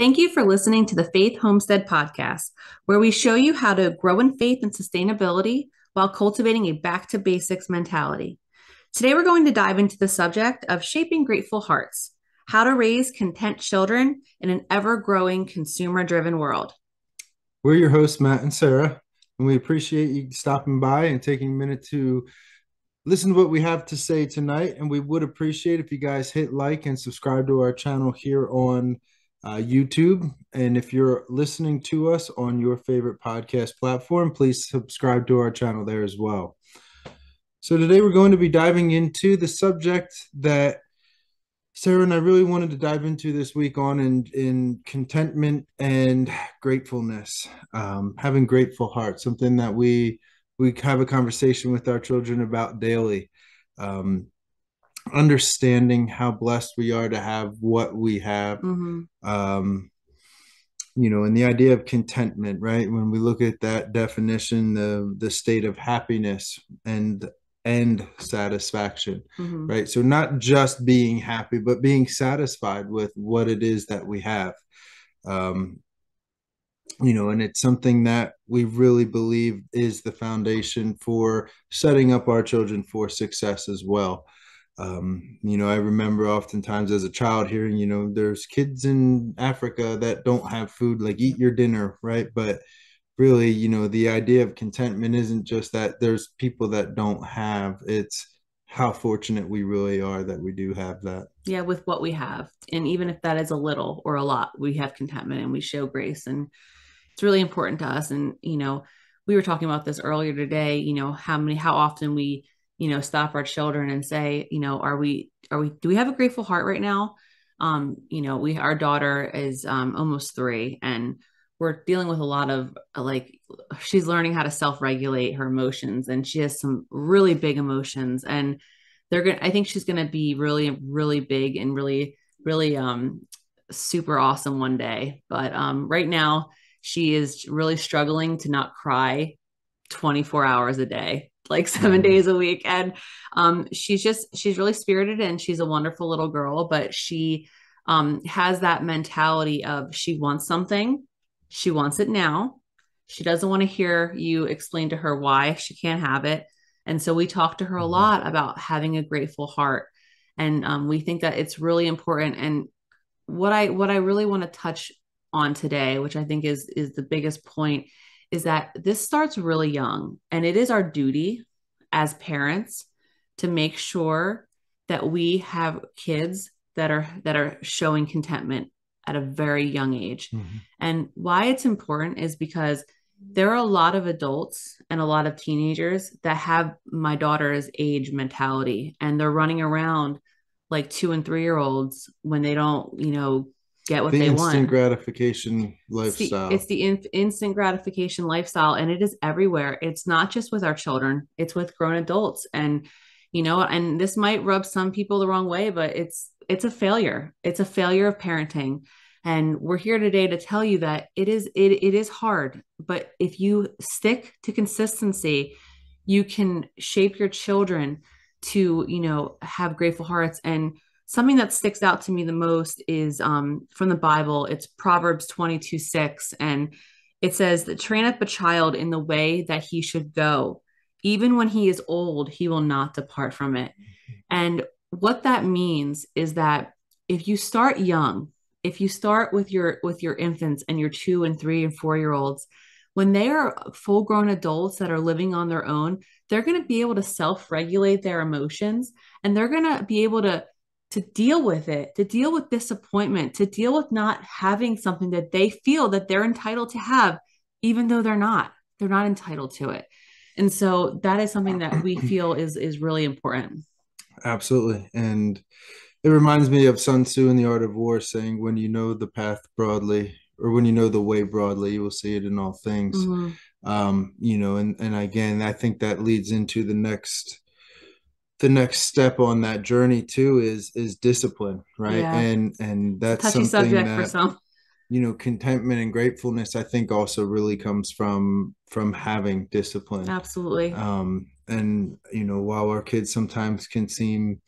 Thank you for listening to the Faith Homestead podcast, where we show you how to grow in faith and sustainability while cultivating a back to basics mentality. Today, we're going to dive into the subject of shaping grateful hearts, how to raise content children in an ever growing consumer driven world. We're your hosts, Matt and Sarah, and we appreciate you stopping by and taking a minute to listen to what we have to say tonight. And we would appreciate if you guys hit like and subscribe to our channel here on uh, YouTube. And if you're listening to us on your favorite podcast platform, please subscribe to our channel there as well. So, today we're going to be diving into the subject that Sarah and I really wanted to dive into this week on in, in contentment and gratefulness, um, having grateful hearts, something that we we have a conversation with our children about daily. Um, understanding how blessed we are to have what we have mm-hmm. um you know and the idea of contentment right when we look at that definition the the state of happiness and and satisfaction mm-hmm. right so not just being happy but being satisfied with what it is that we have um you know and it's something that we really believe is the foundation for setting up our children for success as well um, you know, I remember oftentimes as a child hearing, you know, there's kids in Africa that don't have food, like eat your dinner, right? But really, you know, the idea of contentment isn't just that there's people that don't have, it's how fortunate we really are that we do have that. Yeah, with what we have. And even if that is a little or a lot, we have contentment and we show grace. And it's really important to us. And, you know, we were talking about this earlier today, you know, how many, how often we, you know stop our children and say you know are we are we do we have a grateful heart right now? Um you know we our daughter is um almost three and we're dealing with a lot of like she's learning how to self-regulate her emotions and she has some really big emotions and they're gonna i think she's gonna be really really big and really really um super awesome one day. But um right now she is really struggling to not cry 24 hours a day like seven mm-hmm. days a week. And um, she's just, she's really spirited and she's a wonderful little girl, but she um, has that mentality of she wants something, she wants it now. She doesn't want to hear you explain to her why she can't have it. And so we talk to her a mm-hmm. lot about having a grateful heart. And um, we think that it's really important. And what I what I really want to touch on today, which I think is is the biggest point, is that this starts really young and it is our duty as parents to make sure that we have kids that are that are showing contentment at a very young age. Mm-hmm. And why it's important is because there are a lot of adults and a lot of teenagers that have my daughter's age mentality and they're running around like 2 and 3 year olds when they don't, you know, get what the they instant want. gratification lifestyle. It's the, it's the in, instant gratification lifestyle, and it is everywhere. It's not just with our children; it's with grown adults. And you know, and this might rub some people the wrong way, but it's it's a failure. It's a failure of parenting. And we're here today to tell you that it is it, it is hard, but if you stick to consistency, you can shape your children to you know have grateful hearts and something that sticks out to me the most is um, from the Bible. It's Proverbs 22 6. And it says that train up a child in the way that he should go. Even when he is old, he will not depart from it. And what that means is that if you start young, if you start with your with your infants and your two and three and four year olds, when they are full grown adults that are living on their own, they're going to be able to self regulate their emotions and they're going to be able to to deal with it, to deal with disappointment, to deal with not having something that they feel that they're entitled to have, even though they're not. They're not entitled to it. And so that is something that we feel is is really important. Absolutely. And it reminds me of Sun Tzu in the Art of War saying, when you know the path broadly, or when you know the way broadly, you will see it in all things. Mm-hmm. Um, you know, and and again, I think that leads into the next the next step on that journey too is is discipline right yeah. and and that's Touchy something subject that, for some you know contentment and gratefulness i think also really comes from from having discipline absolutely um and you know while our kids sometimes can seem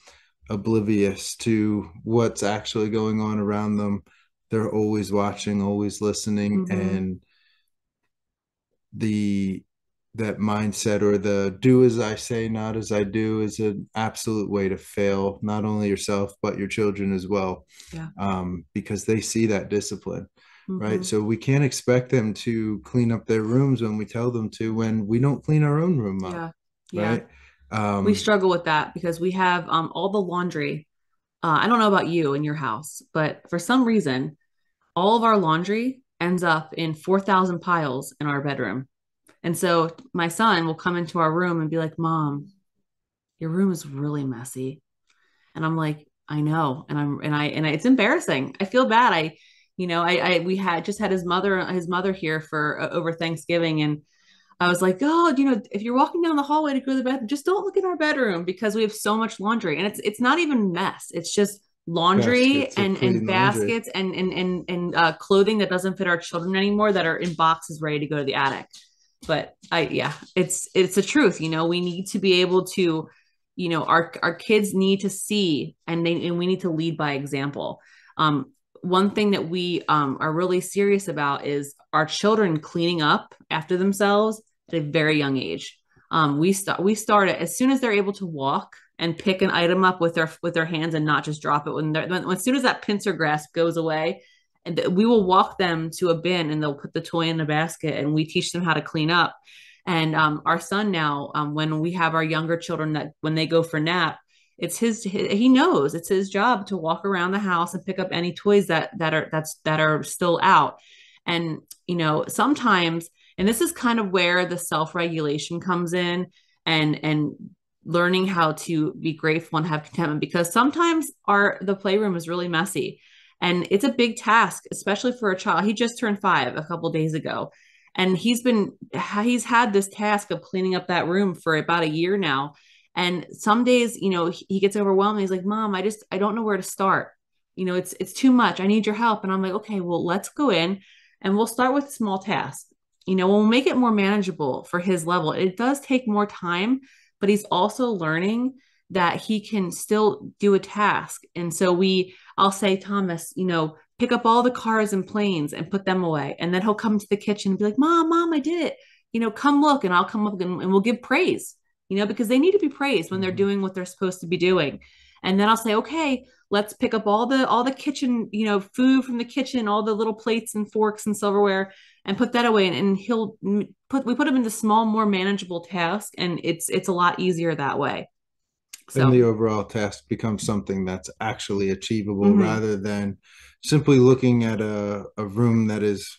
oblivious to what's actually going on around them they're always watching always listening Mhm. and the that mindset or the do as i say not as i do is an absolute way to fail not only yourself but your children as well Yeah. um, because they see that discipline right Mhm. so we can't expect them to clean up their rooms when we tell them to when we don't clean our own room up Yeah. Yeah. right um, we struggle with that because we have um, all the laundry. Uh, I don't know about you in your house, but for some reason, all of our laundry ends up in 4,000 piles in our bedroom. And so my son will come into our room and be like, Mom, your room is really messy. And I'm like, I know. And I'm, and I, and I, it's embarrassing. I feel bad. I, you know, I, I, we had just had his mother, his mother here for uh, over Thanksgiving. And I was like, oh, you know, if you're walking down the hallway to go to the bathroom, just don't look in our bedroom because we have so much laundry. And it's it's not even mess. It's just laundry Baskets and and laundry. baskets and and and and uh, clothing that doesn't fit our children anymore that are in boxes ready to go to the attic. But I yeah, it's it's the truth. You know, we need to be able to, you know, our our kids need to see and they and we need to lead by example. Um, one thing that we um, are really serious about is our children cleaning up after themselves at a very young age. Um, we start we start it as soon as they're able to walk and pick an item up with their with their hands and not just drop it when they're when, as soon as that pincer grasp goes away and we will walk them to a bin and they'll put the toy in the basket and we teach them how to clean up. And um, our son now um, when we have our younger children that when they go for nap it's his he knows it's his job to walk around the house and pick up any toys that that are that's that are still out. And you know sometimes and this is kind of where the self-regulation comes in and and learning how to be grateful and have contentment because sometimes our the playroom is really messy and it's a big task especially for a child. He just turned five a couple days ago. And he's been he's had this task of cleaning up that room for about a year now. And some days you know he gets overwhelmed. He's like mom i just i don't know where to start. You know it's it's too much. I need your help. And i'm like okay well let's go in and we'll start with small tasks you know we'll make it more manageable for his level. It does take more time but he's also learning that he can still do a task. And so we i'll say thomas you know pick up all the cars and planes and put them away. And then he'll come to the kitchen and be like mom mom i did it. You know come look. And i'll come up and, and we'll give praise you know because they need to be praised when they're Mhm. doing what they're supposed to be doing. And then i'll say okay let's pick up all the all the kitchen you know food from the kitchen all the little plates and forks and silverware and put that away. And, and he'll put we put him into small more manageable tasks and it's it's a lot easier that way so and the overall task becomes something that's actually achievable Mhm. rather than simply looking at a, a room that is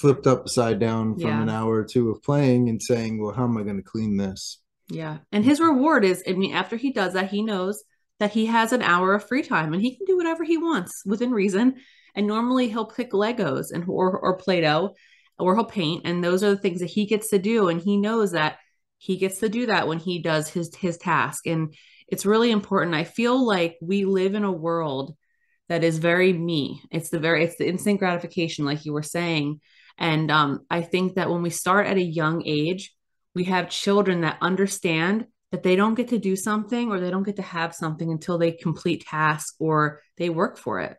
flipped upside down from Yeah. an hour or two of playing and saying well how am i going to clean this Yeah. And his reward is, I mean, after he does that, he knows that he has an hour of free time and he can do whatever he wants within reason. And normally he'll pick Legos and or or Play-Doh or he'll paint. And those are the things that he gets to do. And he knows that he gets to do that when he does his his task. And it's really important. I feel like we live in a world that is very me. It's the very it's the instant gratification, like you were saying. And um, I think that when we start at a young age, we have children that understand that they don't get to do something or they don't get to have something until they complete tasks or they work for it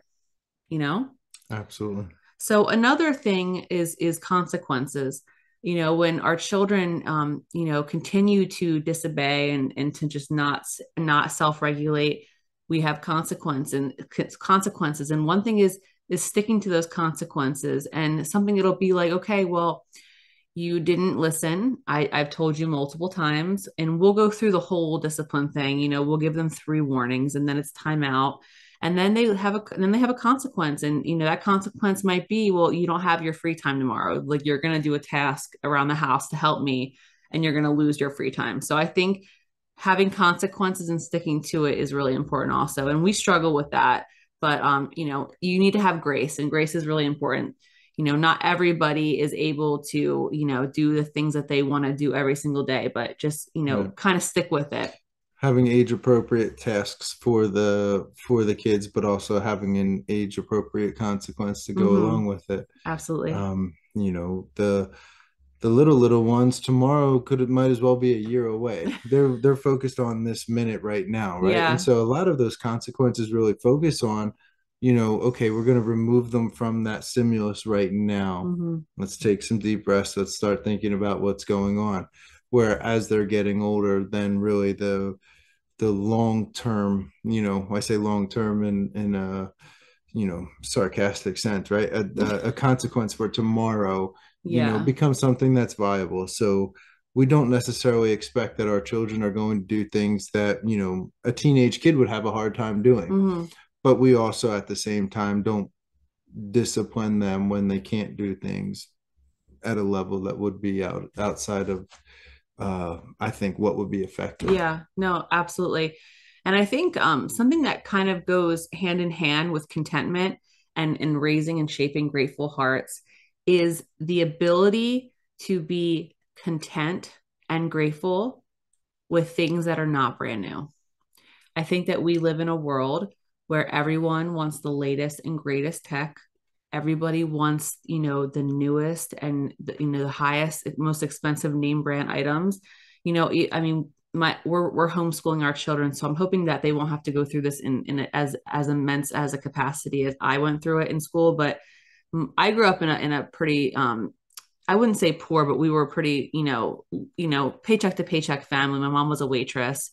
you know absolutely so another thing is is consequences you know when our children um you know continue to disobey and and to just not not self-regulate we have consequence and consequences and one thing is is sticking to those consequences and something that'll be like okay well you didn't listen. I, I've told you multiple times, and we'll go through the whole discipline thing. You know, we'll give them three warnings, and then it's timeout, and then they have a then they have a consequence, and you know that consequence might be, well, you don't have your free time tomorrow. Like you're gonna do a task around the house to help me, and you're gonna lose your free time. So I think having consequences and sticking to it is really important, also, and we struggle with that. But um, you know, you need to have grace, and grace is really important you know not everybody is able to you know do the things that they want to do every single day but just you know kind of stick with it having age appropriate tasks for the for the kids but also having an age appropriate consequence to go Mhm. along with it absolutely um you know the the little little ones tomorrow could it might as well be a year away they're they're focused on this minute right now right Yeah. and so a lot of those consequences really focus on you know, okay, we're going to remove them from that stimulus right now. Mm-hmm. Let's take some deep breaths. Let's start thinking about what's going on. Where as they're getting older, then really the the long term, you know, I say long term in in a you know sarcastic sense, right? A, a, a consequence for tomorrow, Yeah. you know, becomes something that's viable. So we don't necessarily expect that our children are going to do things that you know a teenage kid would have a hard time doing Mhm. but we also at the same time don't discipline them when they can't do things at a level that would be out outside of uh i think what would be effective Yeah, no, absolutely. And I think um, something that kind of goes hand in hand with contentment and, and raising and shaping grateful hearts is the ability to be content and grateful with things that are not brand new. I think that we live in a world where everyone wants the latest and greatest tech. Everybody wants, you know, the newest and the, you know the highest, most expensive name brand items. You know, I mean, my we're we're homeschooling our children, so I'm hoping that they won't have to go through this in in as as immense as a capacity as I went through it in school. But I grew up in a in a pretty um I wouldn't say poor, but we were pretty, you know, you know, paycheck to paycheck family. My mom was a waitress,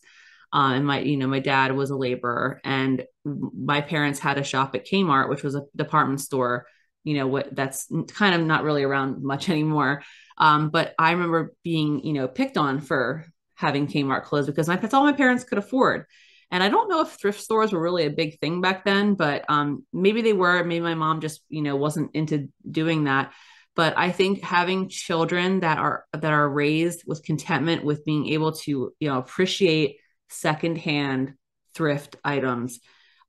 um, and my, you know, my dad was a laborer, and my parents had a shop at Kmart, which was a department store. You know what? That's kind of not really around much anymore. Um, but I remember being, you know, picked on for having Kmart clothes because my, that's all my parents could afford. And I don't know if thrift stores were really a big thing back then, but um, maybe they were. Maybe my mom just, you know, wasn't into doing that but i think having children that are that are raised with contentment with being able to you know appreciate secondhand thrift items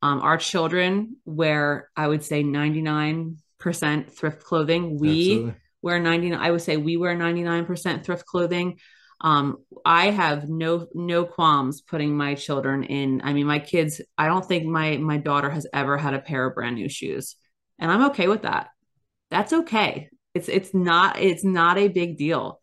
um, our children where i would say 99% thrift clothing we Absolutely. wear 99 i would say we wear 99% thrift clothing um, i have no no qualms putting my children in i mean my kids i don't think my my daughter has ever had a pair of brand new shoes and i'm okay with that that's okay it's it's not it's not a big deal.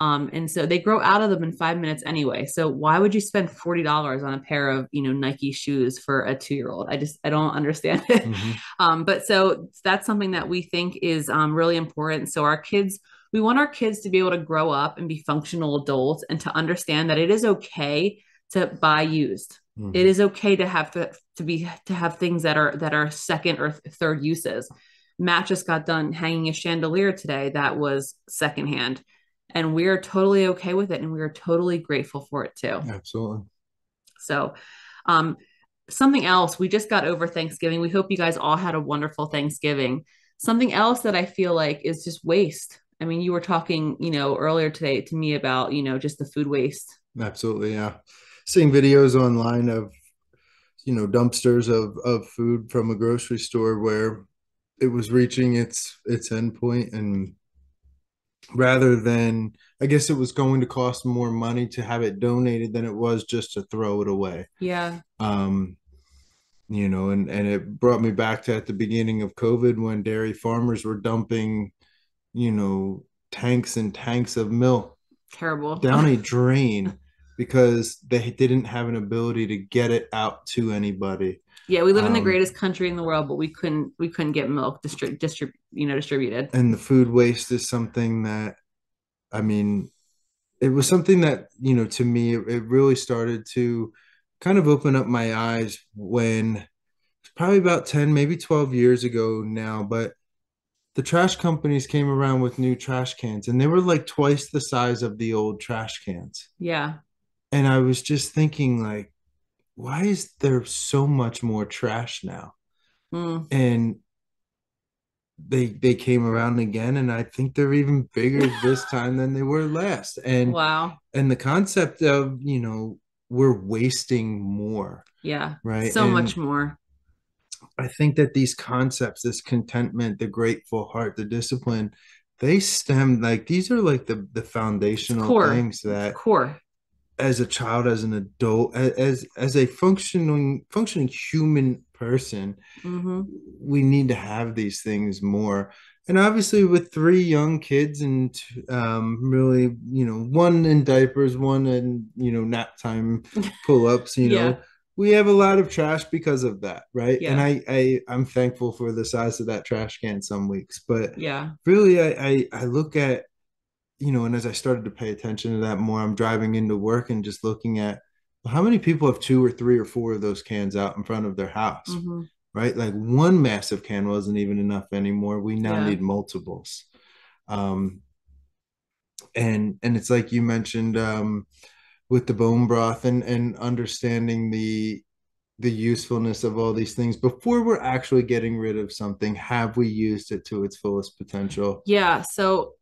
Um, and so they grow out of them in five minutes anyway. So why would you spend forty dollars on a pair of you know Nike shoes for a two year old? I just I don't understand it. Mhm. Um, but so that's something that we think is um, really important. So our kids, we want our kids to be able to grow up and be functional adults and to understand that it is okay to buy used. Mhm. It is okay to have to, to be to have things that are that are second or th- third uses. Matt just got done hanging a chandelier today that was secondhand, and we are totally okay with it, and we are totally grateful for it too. absolutely So, um, something else we just got over Thanksgiving. We hope you guys all had a wonderful Thanksgiving. Something else that I feel like is just waste. I mean, you were talking, you know, earlier today to me about, you know, just the food waste. absolutely yeah seeing videos online of you know dumpsters of of food from a grocery store where it was reaching its its end point and rather than i guess it was going to cost more money to have it donated than it was just to throw it away Yeah. um you know and and it brought me back to at the beginning of covid when dairy farmers were dumping you know tanks and tanks of milk Terrible. down a drain because they didn't have an ability to get it out to anybody yeah, we live in the um, greatest country in the world, but we couldn't we couldn't get milk distri- distrib- you know, distributed. and the food waste is something that i mean it was something that you know to me it, it really started to kind of open up my eyes when it's probably about 10 maybe 12 years ago now but the trash companies came around with new trash cans and they were like twice the size of the old trash cans Yeah. And i was just thinking like why is there so much more trash now Mm. and they they came around again and i think they're even bigger this time than they were last and Wow. and the concept of you know we're wasting more Yeah. right So And much more. i think that these concepts this contentment the grateful heart the discipline they stem like these are like the the foundational core. things that Core. As a child as an adult as as a functioning functioning human person hmm we need to have these things more and obviously with three young kids and um really you know one in diapers one in you know nap time pull-ups you know we have a lot of trash because of that, right? Yeah. And I, I I'm thankful for the size of that trash can some weeks, but Yeah. really I, I I look at you know, and as I started to pay attention to that more, I'm driving into work and just looking at how many people have two or three or four of those cans out in front of their house, Mhm. right? Like one massive can wasn't even enough anymore. We now Yeah. need multiples. Um, and and it's like you mentioned um, with the bone broth and and understanding the the usefulness of all these things before we're actually getting rid of something have we used it to its fullest potential Yeah. So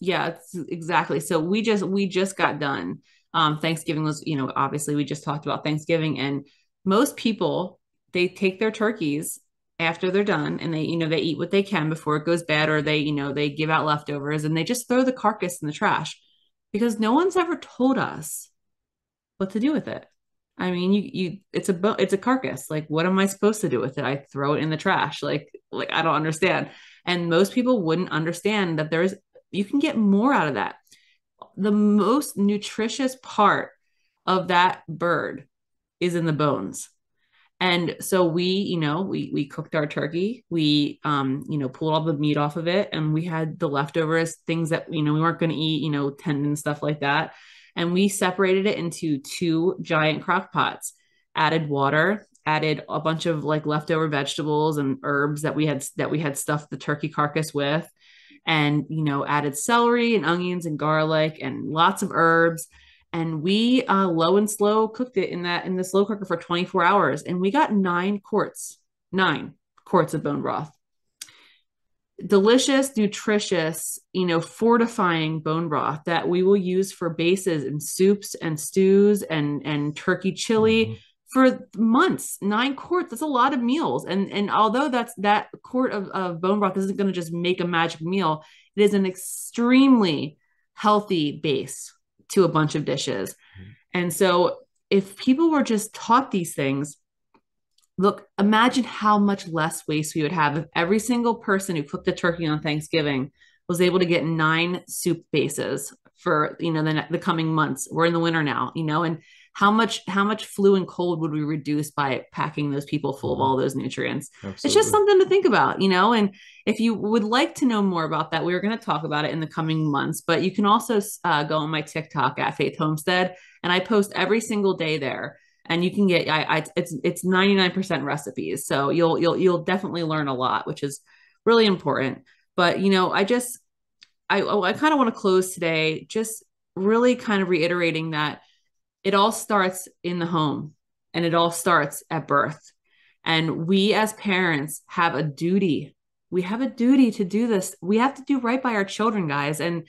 yeah, exactly. So we just we just got done. Um, Thanksgiving was, you know, obviously we just talked about Thanksgiving, and most people they take their turkeys after they're done and they, you know, they eat what they can before it goes bad, or they, you know, they give out leftovers and they just throw the carcass in the trash because no one's ever told us what to do with it. I mean, you you it's a it's a carcass. Like, what am I supposed to do with it? I throw it in the trash. Like, like I don't understand. And most people wouldn't understand that there's you can get more out of that. The most nutritious part of that bird is in the bones. And so we, you know, we we cooked our turkey. We um, you know, pulled all the meat off of it and we had the leftovers, things that, you know, we weren't going to eat, you know, tendon stuff like that. And we separated it into two giant crock pots, added water, added a bunch of like leftover vegetables and herbs that we had that we had stuffed the turkey carcass with and you know added celery and onions and garlic and lots of herbs. And we uh, low and slow cooked it in that in the slow cooker for 24 hours. And we got nine quarts nine quarts of bone broth. Delicious nutritious you know fortifying bone broth that we will use for bases and soups and stews and and turkey chili. Mhm. For months nine quarts that's a lot of meals. And and although that's that quart of, of bone broth isn't going to just make a magic meal it is an extremely healthy base to a bunch of dishes. Mm-hmm. And so if people were just taught these things look imagine how much less waste we would have if every single person who cooked a turkey on thanksgiving was able to get nine soup bases for you know the, the coming months. We're in the winter now you know and how much how much flu and cold would we reduce by packing those people full of all those nutrients? It's just something to think about you know and if you would like to know more about that we are going to talk about it in the coming months but you can also uh, go on my tiktok at faith homestead and i post every single day there and you can get I, I it's it's 99% recipes so you'll you'll you'll definitely learn a lot which is really important but you know i just i i kind of want to close today just really kind of reiterating that it all starts in the home and it all starts at birth. And we as parents have a duty. We have a duty to do this. We have to do right by our children guys. And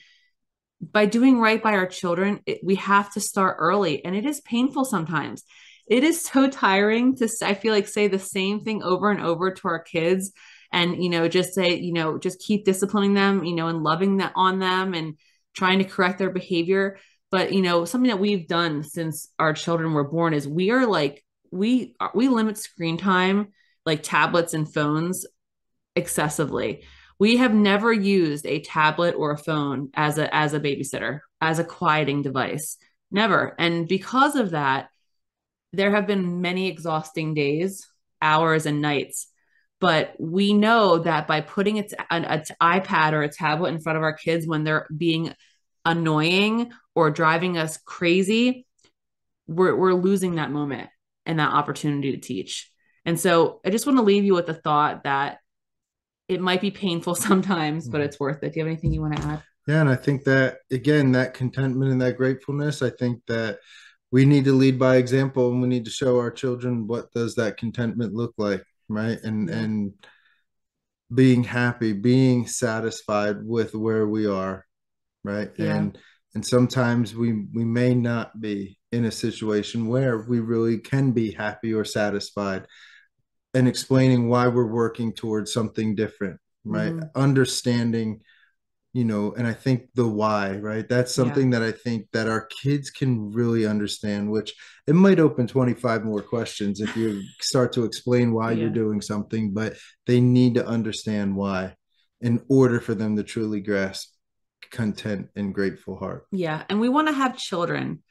by doing right by our children it, we have to start early. And it is painful sometimes. It is so tiring to i feel like say the same thing over and over to our kids and you know just say you know just keep disciplining them you know and loving that on them and trying to correct their behavior but you know something that we've done since our children were born is we are like we we limit screen time like tablets and phones excessively. We have never used a tablet or a phone as a as a babysitter as a quieting device. Never. And because of that there have been many exhausting days hours and nights. But we know that by putting an, an ipad or a tablet in front of our kids when they're being annoying or driving us crazy we're, we're losing that moment and that opportunity to teach. And so i just want to leave you with the thought that it might be painful sometimes but Mhm. it's worth it. Do you have anything you want to add? Yeah, and I think that again, that contentment and that gratefulness, I think that we need to lead by example and we need to show our children what does that contentment look like, right? And and being happy, being satisfied with where we are, right? Yeah. And and sometimes we we may not be in a situation where we really can be happy or satisfied and explaining why we're working towards something different, right? Mhm. Understanding you know and i think the why right that's something that i think that our kids can really understand which it might open 25 more questions if you start to explain why Yeah. you're doing something but they need to understand why in order for them to truly grasp content and grateful heart Yeah. And we want to have children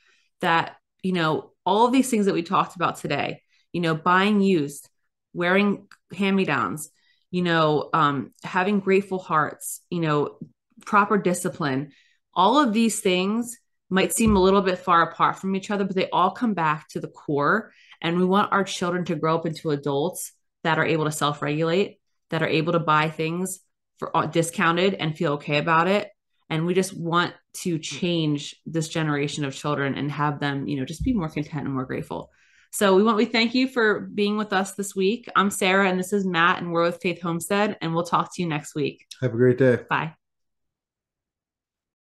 that, you know, all these things that we talked about today, you know, buying used, wearing hand me downs, you know, um, having grateful hearts, you know, proper discipline. All of these things might seem a little bit far apart from each other, but they all come back to the core. And we want our children to grow up into adults that are able to self regulate, that are able to buy things for uh, discounted and feel okay about it. And we just want to mm-hmm. change this generation of children and have them, you know, just be more content and more grateful. So we want we thank you for being with us this week. I'm Sarah and this is Matt and we're with Faith Homestead and we'll talk to you next week. Have a great day. Bye.